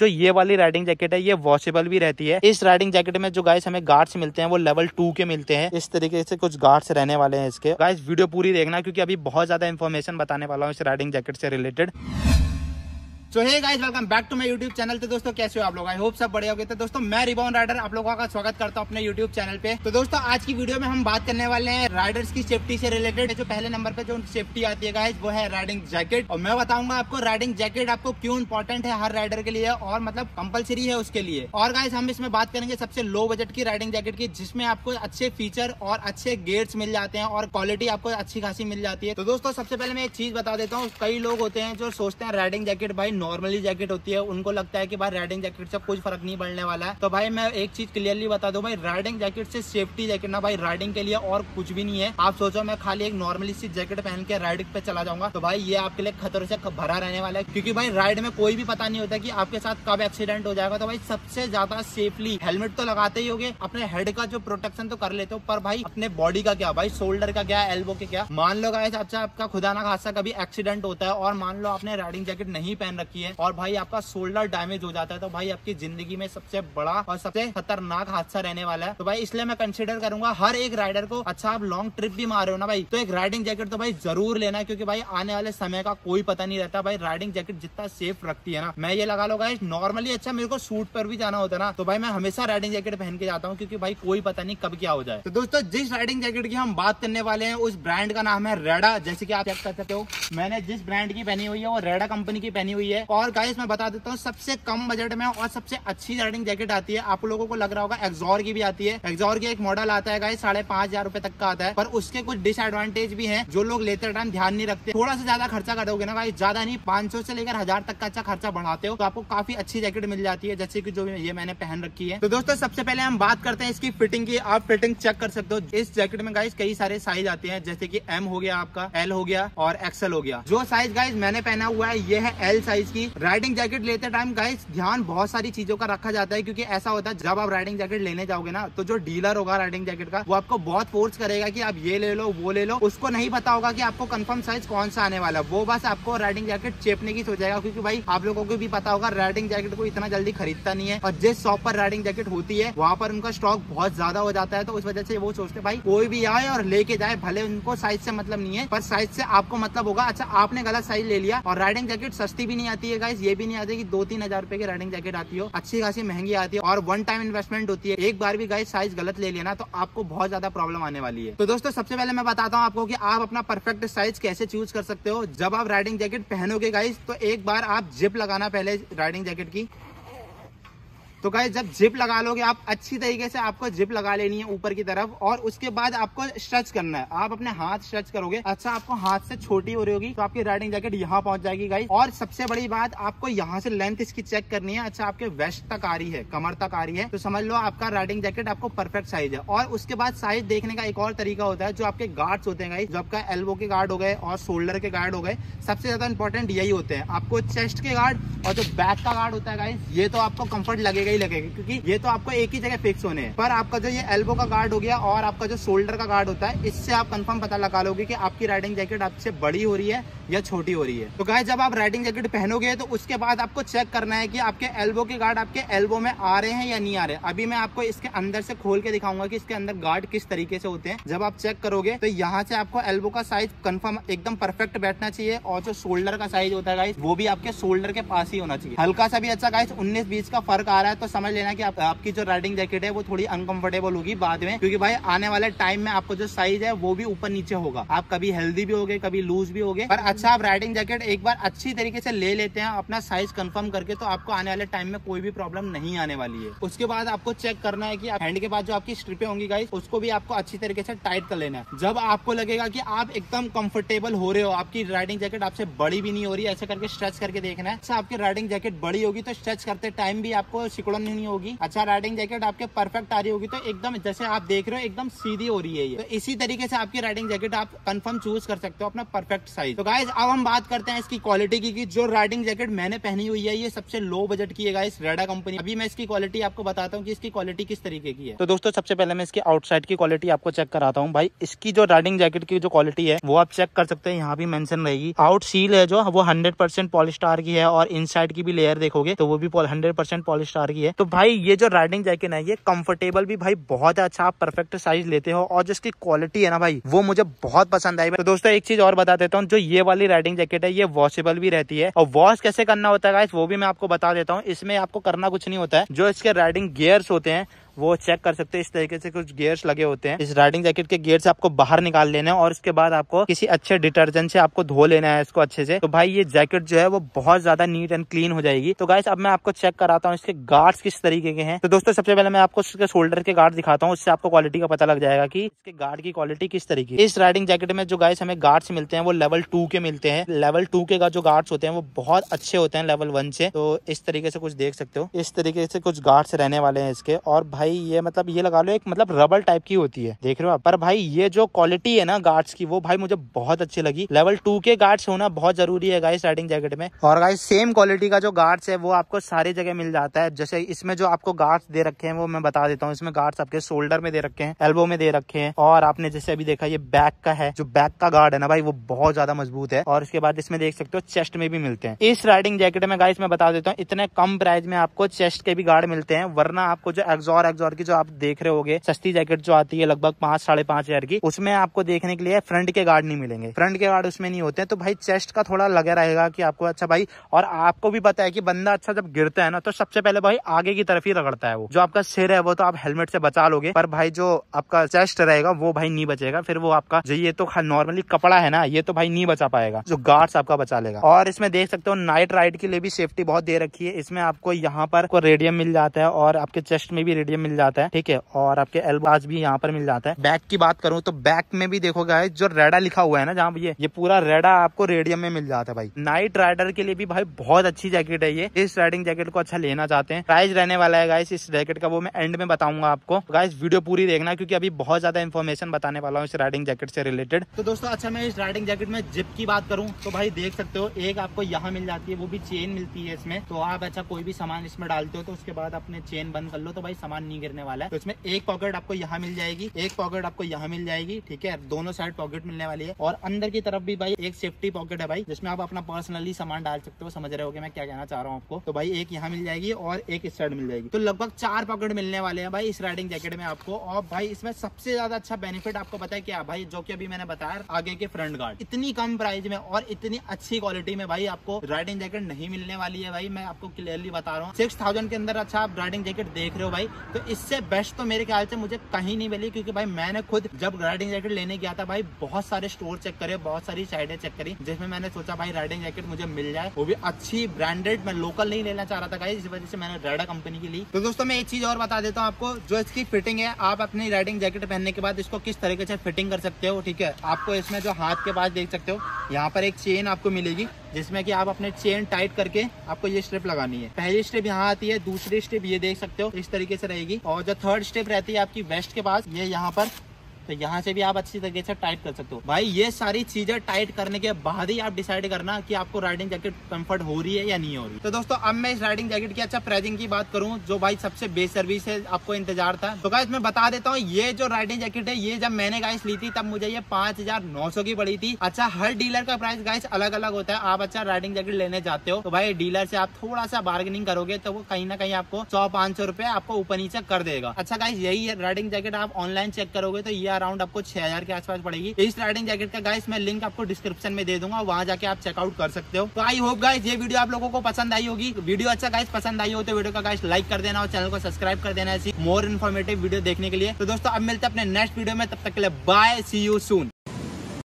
जो ये वाली राइडिंग जैकेट है, ये वॉशेबल भी रहती है। इस राइडिंग जैकेट में जो गाइस हमें गार्ड्स मिलते हैं, वो लेवल टू के मिलते हैं। इस तरीके से कुछ गार्ड्स रहने वाले हैं इसके। गाइस वीडियो पूरी देखना, क्योंकि अभी बहुत ज़्यादा इन्फॉर्मेशन बताने वाला हूँ इस राइडिंग जैकेट से related so hey guys welcome back to my YouTube channel तो दोस्तों, कैसे हो आप लोग? आई होप सब बढ़िया हो गए तो दोस्तों, मैं रिबॉन राइडर आप लोगों का स्वागत करता हूँ अपने यूट्यूब चैनल पे। तो दोस्तों, आज की वीडियो में हम बात करने वाले हैं राइडर्स की सेफ्टी से रिलेटेड जो पहले नंबर पे जो सेफ्टी आती है गाइस वो है राइडिंग जैकेट और मैं बताऊँगा आपको राइडिंग जैकेट आपको क्यों इंपॉर्टेंट है हर राइडर के लिए और मतलब कंपलसरी है उसके लिए। और गाइस हम इसमें बात करेंगे सबसे लो बजट की राइडिंग जैकेट की, जिसमें आपको अच्छे फीचर और अच्छे गेट्स मिल जाते हैं और क्वालिटी आपको अच्छी खासी मिल जाती है। तो दोस्तों, सबसे पहले मैं एक चीज़ बता देता हूँ। कई लोग होते हैं जो सोचते हैं राइडिंग जैकेट भाई नॉर्मली जैकेट होती है, उनको लगता है कि भाई राइडिंग जैकेट से कुछ फ़र्क नहीं पड़ने वाला है। तो भाई मैं एक चीज़ क्लियरली बता दूँ, भाई राइडिंग जैकेट से सेफ्टी जैकेट ना भाई राइडिंग के लिए और कुछ भी नहीं है। आप सोचो, मैं खाली एक नॉर्मली सी जैकेट पहन के राइडिंग पे चला जाऊँगा तो भाई ये आपके लिए खतरे से भरा रहने वाला है। क्योंकि भाई राइड में कोई भी पता नहीं होता की आपके साथ कब एक्सीडेंट हो जाएगा। तो भाई सबसे ज़्यादा सेफली हेलमेट तो लगाते ही होगे, अपने हेड का जो प्रोटेक्शन तो कर लेते हो, पर भाई अपने बॉडी का क्या, भाई शोल्डर का क्या एल्बो के क्या? मान लो गाइस अच्छा आपका खुदा ना खासा कभी एक्सीडेंट होता है और मान लो आपने राइडिंग जैकेट नहीं पहन रखी है और भाई आपका शोल्डर डैमेज हो जाता है तो भाई आपकी ज़िंदगी में सबसे बड़ा और सबसे खतरनाक हादसा रहने वाला है। तो भाई इसलिए मैं कंसिडर करूँगा, हर एक राइडर को अच्छा आप लॉन्ग ट्रिप भी मार रहे हो ना भाई तो एक राइडिंग जैकेट तो भाई ज़रूर लेना क्योंकि भाई आने वाले समय का कोई पता नहीं रहता, भाई राइडिंग जैकेट जितना सेफ़ रखती है ना। मैं ये लगा लो नॉर्मली अच्छा मेरे को सूट पर भी जाना होता ना तो भाई मैं हमेशा राइडिंग जैकेट पहन के जाता हूँ, क्योंकि भाई कोई पता नहीं कब क्या हो जाए। तो दोस्तों, जिस राइडिंग जैकेट की हम बात करने वाले हैं, उस ब्रांड का नाम है रेडा जैसे कि आप चेक कर सकते हो। मैंने जिस ब्रांड की पहनी हुई है, वो रेडा कंपनी की पहनी हुई है। और गाइस मैं बता देता हूँ, सबसे कम बजट में और सबसे अच्छी राइडिंग जैकेट आती है। आप लोगों को लग रहा होगा एक्सोर की भी आती है। एक्सोर की एक मॉडल आता है गाइस साढ़े पाँच हज़ार रुपए तक का आता है। पर उसके कुछ डिसएडवांटेज भी है, जो लोग लेते टाइम ध्यान नहीं रखते। थोड़ा सा ज़्यादा खर्चा करोगे ना भाई ज़्यादा नहीं, पाँच से लेकर हज़ार तक का अच्छा खर्चा बढ़ाते हो तो आपको काफ़ी अच्छी जैकेट मिल जाती है, जैसे की जो ये मैंने पहन रखी है। तो दोस्तों, सबसे पहले हम बात करते हैं इसकी फिटिंग की। आप फिटिंग चेक कर सकते हो। इस जैकेट में गाइस कई सारे साइज़ आते हैं, जैसे की एम हो गया आपका एल हो गया और एक्सएल हो गया। जो साइज़ गाइज़ मैंने पहना हुआ है, ये है एल साइज़ की राइडिंग जैकेट लेते टाइम गाइस ध्यान बहुत सारी चीज़ों का रखा जाता है, क्योंकि ऐसा होता है, जब आप राइडिंग जैकेट लेने जाओगे ना तो जो डीलर होगा राइडिंग जैकेट का, वो आपको बहुत फोर्स करेगा कि आप ये ले लो, वो ले लो। उसको नहीं पता होगा कि आपको कंफर्म साइज़ कौन सा आने वाला वो बस आपको राइडिंग जैकेट चेपने की सोचेगा, क्योंकि भाई, आप लोगों को भी पता होगा राइडिंग जैकेट को इतना जल्दी खरीदता नहीं है। और जिस शॉप पर राइडिंग जैकेट होती है, वहाँ पर उनका स्टॉक बहुत ज़्यादा हो जाता है तो उस वजह से वो सोचते भाई, कोई भी आए और लेके जाए, भले उनको साइज़ से मतलब नहीं है, पर साइज़ से आपको मतलब होगा अच्छा आपने गलत साइज़ ले लिया और राइडिंग जैकेट सस्ती भी नहीं आती है गाइस ये भी नहीं आती कि दो तीन हज़ार रुपए की राइडिंग जैकेट आती हो, अच्छी खासी महँगी आती है, और वन टाइम इन्वेस्टमेंट होती है। एक बार भी गाइस साइज़ गलत ले लेना तो आपको बहुत ज़्यादा प्रॉब्लम आने वाली है। तो दोस्तों, सबसे पहले मैं बताता हूँ आपको की आप अपना परफेक्ट साइज़ कैसे चूज़ कर सकते हो। जब आप राइडिंग जैकेट पहनोगे गाइस तो एक बार आप जिप लगाना पहले राइडिंग जैकेट की। तो गाइस जब जिप लगा लोगे, आप अच्छी तरीके से आपको जिप लगा लेनी है ऊपर की तरफ़ और उसके बाद आपको स्ट्रेच करना है। आप अपने हाथ स्ट्रेच करोगे। अच्छा आपको हाथ से छोटी हो रही होगी तो आपकी राइडिंग जैकेट यहाँ पहुँच जाएगी गाइस और सबसे बड़ी बात, आपको यहाँ से लेंथ इसकी चेक करनी है। अच्छा आपके वेस्ट तक आ रही है, कमर तक आ रही है। तो समझ लो, आपका राइडिंग जैकेट आपको परफेक्ट साइज़ है। और उसके बाद साइज़ देखने का एक और तरीका होता है, जो आपके गार्ड्स होते हैं गाइस जो आपका एल्बो के गार्ड हो गए और शोल्डर के गार्ड हो गए। सबसे ज़्यादा इंपॉर्टेंट यही होते हैं। आपको चेस्ट के गार्ड और जो बैक का गार्ड होता है गाइस ये तो आपको कंफर्ट लगेगा ही लगेगा, क्योंकि ये तो आपको एक ही जगह फिक्स होने हैं। पर आपका जो ये एल्बो का गार्ड हो गया और आपका जो शोल्डर का गार्ड होता है, इससे आप कंफर्म पता लगा लोगे कि आपकी राइडिंग जैकेट आपसे बड़ी हो रही है या छोटी हो रही है। तो गाय जब आप राइडिंग जैकेट पहनोगे तो उसके बाद आपको चेक करना है कि आपके एल्बो के गार्ड आपके एल्बो में आ रहे हैं या नहीं आ रहे अभी मैं आपको इसके अंदर से खोल के दिखाऊँगा कि इसके अंदर गार्ड किस तरीके से होते हैं। जब आप चेक करोगे तो यहाँ से आपको एल्बो का साइज़ कंफर्म एकदम परफेक्ट बैठना चाहिए और जो शोल्डर का साइज़ होता है गाइस वो भी आपके शोल्डर के पास ही होना चाहिए। हल्का सा भी अच्छा गाइस उन्नीस बीस का फ़र्क आ रहा है तो समझ लेना की आप, आपकी जो राइडिंग जैकेट है वो थोड़ी अनकंफर्टेबल होगी बाद में क्योंकि भाई आने वाले टाइम में आपको जो साइज़ है वो भी ऊपर नीचे होगा। आप कभी हेल्दी भी होगे कभी लूज भी होगे पर अच्छा आप राइडिंग जैकेट एक बार अच्छी तरीके से ले लेते हैं, अपना साइज़ कंफर्म करके तो आपको आने वाले टाइम में कोई भी प्रॉब्लम नहीं आने वाली है। उसके बाद आपको चेक करना है कि आप हैंड के बाद जो आपकी स्ट्रिपें होंगी गाइस उसको भी आपको अच्छी तरीके से टाइट कर लेना है। जब आपको लगेगा कि आप एकदम कंफर्टेबल हो रहे हो, आपकी राइडिंग जैकेट आपसे बड़ी भी नहीं हो रही, ऐसे करके स्ट्रेच करके देखना है। अच्छा आपकी राइडिंग जैकेट बड़ी होगी तो स्ट्रेच करते टाइम भी आपको सिकुड़न नहीं होगी। अच्छा राइडिंग जैकेट आपके परफेक्ट आ रही होगी तो एकदम जैसे आप देख रहे हो, एकदम सीधी हो रही है ये। तो इसी तरीके से आपकी राइडिंग जैकेट आप कंफर्म चूज़ कर सकते हो, अपना परफेक्ट साइज़ तो गाइज़ अब हम बात करते हैं इसकी क्वालिटी की, कि जो राइडिंग जैकेट मैंने पहनी हुई है, ये सबसे लो बजट की है इस रेडा कंपनी अभी मैं इसकी क्वालिटी आपको बताता हूँ कि इसकी क्वालिटी किस तरीके की है। तो दोस्तों, सबसे पहले मैं इसकी आउटसाइड की क्वालिटी आपको चेक कराता हूँ। भाई, इसकी जो राइडिंग जैकेट की जो क्वालिटी है, वो आप चेक कर सकते हैं, यहाँ भी मेंशन रहेगी। आउट सील है जो, वो हंड्रेड परसेंट पॉलिस्टार की है और इनसाइड की भी लेयर देखोगे तो वो भी हंड्रेड परसेंट पॉलिस्टार की है। तो भाई, ये जो राइडिंग जैकेट है, ये कंफर्टेबल भी भाई बहुत अच्छा आप परफेक्ट साइज़ लेते हो और जिसकी क्वालिटी है ना भाई, वो मुझे बहुत पसंद आई। तो दोस्तों, एक चीज़ और बता देता हूँ, जो ये वाली राइडिंग जैकेट है, ये वॉशेबल भी रहती है। और वॉश कैसे करना होता है वो भी मैं आपको बता देता हूँ। इसमें आपको करना कुछ नहीं होता है। जो इसके राइडिंग गियर्स होते हैं वो चेक कर सकते हैं। इस तरीके से कुछ गियर्स लगे होते हैं। इस राइडिंग जैकेट के गियर से आपको बाहर निकाल लेना है और उसके बाद आपको किसी अच्छे डिटर्जेंट से आपको धो लेना है इसको अच्छे से। तो भाई, ये जैकेट जो है वो बहुत ज़्यादा नीट एंड क्लीन हो जाएगी। तो गाइस अब मैं आपको चेक कराता हूँ इसके गार्ड्स किस तरीके के हैं। तो दोस्तों, सबसे पहले मैं आपको इसके शोल्डर के गार्ड दिखाता हूँ। उससे आपको क्वालिटी का पता लग जाएगा की इसके गार्ड की क्वालिटी किस तरीके इस राइडिंग जैकेट में जो गाइस हमें गार्ड्स मिलते हैं, वो लेवल टू के मिलते हैं। लेवल टू के जो गार्ड्स होते हैं, वो बहुत अच्छे होते हैं लेवल वन से। तो इस तरीके से कुछ देख सकते हो। इस तरीके से कुछ गार्ड्स रहने वाले हैं इसके। और भाई ये मतलब ये लगा लो, एक मतलब रबल टाइप की होती है। देख रहे हो पर भाई, ये जो क्वालिटी है ना गार्ड्स की, वो भाई मुझे बहुत अच्छी लगी। लेवल टू के गार्ड्स होना बहुत ज़रूरी है गाइस राइडिंग जैकेट में। और गाइस सेम क्वालिटी का जो गार्ड्स है, वो आपको सारी जगह मिल जाता है। जैसे इसमें जो आपको गार्ड्स दे रखे हैं, वो मैं बता देता हूँ। इसमें गार्ड्स आपके शोल्डर में दे रखे हैं एल्बो में दे रखे हैं। और आपने जैसे अभी देखा, ये बैक का है, जो बैक का गार्ड है ना भाई, वो बहुत ज़्यादा मज़बूत है। और इसके बाद इसमें देख सकते हो चेस्ट में भी मिलते हैं। इस राइडिंग जैकेट में गाइस मैं बता देता हूँ, इतने कम प्राइस में आपको चेस्ट के भी गार्ड मिलते हैं। वरना आपको जो एक्सॉर एक्सॉर की जो आप देख रहे होगे, सस्ती जैकेट जो आती है लगभग पाँच, साढ़े पाँच हज़ार की, उसमें आपको देखने के लिए फ्रंट के गार्ड नहीं मिलेंगे। फ्रंट के गार्ड उसमें नहीं होते तो भाई चेस्ट का थोड़ा लगे रहेगा कि आपको अच्छा भाई, और आपको भी पता है कि बंदा अच्छा जब गिरता है ना तो सबसे पहले भाई आगे की तरफ़ ही रगड़ता है वो। जो आपका सिर है, वो तो आप हेलमेट से बचा लोगे, पर भाई जो आपका चेस्ट रहेगा, वो भाई नहीं बचेगा, फिर वो आपका, जो ये तो नॉर्मली कपड़ा है ना, ये तो भाई नहीं बचा पाएगा, जो गार्ड्स आपका बचा लेगा। और इसमें देख सकते हो नाइट राइड के लिए भी सेफ्टी बहुत दे रखी है, इसमें आपको यहाँ पर रेडियम मिल जाता है, और आपके चेस्ट में भी रेडियम मिल जाता है, ठीक है? और आपके एल्बाज भी यहाँ पर मिल जाता है। बैक की बात करूँ तो बैक में भी देखोगे जो रेडा लिखा हुआ है ना, जहाँ ये ये पूरा रेडा आपको रेडियम में मिल जाता है भाई। नाइट राइडर के लिए भी भाई बहुत अच्छी जैकेट है ये। इस राइडिंग जैकेट को अच्छा लेना चाहते हैं। प्राइस रहने वाला है गाइस इस जैकेट का वो मैं एंड में बताऊँगा आपको। गाइस वीडियो पूरी देखना क्योंकि अभी बहुत ज़्यादा इन्फॉर्मेशन बताने वाला हूँ इस राइडिंग जैकेट से रिलेटेड तो दोस्तों अच्छा मैं इस राइडिंग जैकेट में जिप की बात करूँ तो भाई देख सकते हो, एक आपको यहाँ मिल जाती है, वो भी चेन मिलती है इसमें। तो आप अच्छा कोई भी सामान इसमें डालते हो तो उसके बाद अपने चेन बंद कर लो। तो भाई सामान नहीं गिरने वाला है। तो इसमें एक पॉकेट आपको यहाँ मिल जाएगी, एक पॉकेट आपको यहाँ मिल जाएगी, ठीक है? दोनों साइड पॉकेट मिलने वाली है। और अंदर की तरफ़ भी भाई एक सेफ्टी पॉकेट है भाई, जिसमें आप अपना पर्सनली सामान डाल सकते हो। समझ रहे हो मैं क्या कहना चाह रहा हूँ आपको? तो भाई एक यहाँ मिल जाएगी और एक इस साइड मिल जाएगी। तो लगभग चार पॉकेट मिलने वाले हैं भाई इस राइडिंग जैकेट में आपको। और भाई इसमें सबसे ज़्यादा अच्छा बेनिफिट आपको है क्या भाई? जो कि अभी मैंने बताया, आगे के फ्रंट गार्ड इतनी कम प्राइस में और इतनी अच्छी क्वालिटी में भाई आपको राइडिंग जैकेट नहीं मिलने वाली है भाई। मैं आपको क्लियरली बता रहा हूँ। सिक्स के अंदर अच्छा आप राइडिंग जैकेट देख रहे हो भाई। तो इससे बेस्ट तो मेरे ख्याल से मुझे कहीं नहीं मिली, क्योंकि भाई मैंने खुद जब राइडिंग जैकेट लेने गया था, भाई बहुत सारे स्टोर चेक करे, बहुत सारी साइडें चेक करी, जिसमें मैंने सोचा भाई राइडिंग जैकेट मुझे मिल जाए। वो भी अच्छी ब्रांडेड मैं लोकल नहीं लेना चाह रहा था भाई इस वजह से मैंने रेडा कंपनी की ली। तो दोस्तों, मैं एक चीज़ और बता देता हूँ आपको, जो इसकी फिटिंग है, आप अपनी राइडिंग जैकेट पहनने के बाद इसको किस तरीके से फिटिंग कर सकते हो, ठीक है? आपको इसमें जो हाथ के पास देख सकते हो, यहाँ पर एक चेन आपको मिलेगी, जिसमें कि आप अपने चेन टाइट करके आपको ये स्ट्रिप लगानी है। पहली स्ट्रिप यहाँ आती है, दूसरी स्ट्रिप ये देख सकते हो, इस तरीके से रहेगी। और जो थर्ड स्टेप रहती है आपकी वेस्ट के पास ये यहाँ पर तो यहाँ से भी आप अच्छी तरीके से टाइट कर सकते हो। भाई, ये सारी चीज़ें टाइट करने के बाद ही आप डिसाइड करना कि आपको राइडिंग जैकेट कंफर्ट हो रही है या नहीं हो रही। तो दोस्तों, अब मैं इस राइडिंग जैकेट की अच्छा प्राइसिंग की बात करूँ, जो भाई सबसे बेस्ट सर्विस है, आपको इंतज़ार था। तो गाइस मैं बता देता हूँ, ये जो राइडिंग जैकेट है, ये जब मैंने गाइस ली थी, तब मुझे ये पाँच हज़ार नौ सौ की पड़ी थी। अच्छा हर डीलर का प्राइस गाइस अलग अलग होता है। आप अच्छा राइडिंग जैकेट लेने जाते हो तो भाई डीलर से आप थोड़ा सा बार्गेनिंग करोगे तो वो कहीं ना कहीं आपको सौ पाँच सौ आपको ऊपर नीचे कर देगा। अच्छा गाइस यही राइडिंग जैकेट आप ऑनलाइन चेक करोगे तो ये अराउंड आपको छह हज़ार के आसपास पड़ेगी। इस राइडिंग जैकेट का गाइस मैं लिंक आपको डिस्क्रिप्शन में दे दूँगा, वहाँ जाके आप चेकआउट कर सकते हो। तो आई होप गाइस ये वीडियो आप लोगों को पसंद आई होगी। वीडियो अच्छा गाइस पसंद आई हो तो वीडियो का गाइस लाइक कर देना और चैनल को सब्सक्राइब कर देना ऐसी मोर इन्फॉर्मेटिव वीडियो देखने के लिए। तो दोस्तों, अब मिलते अपने नेक्स्ट वीडियो में, तब तक के लिए बाय सी यू सून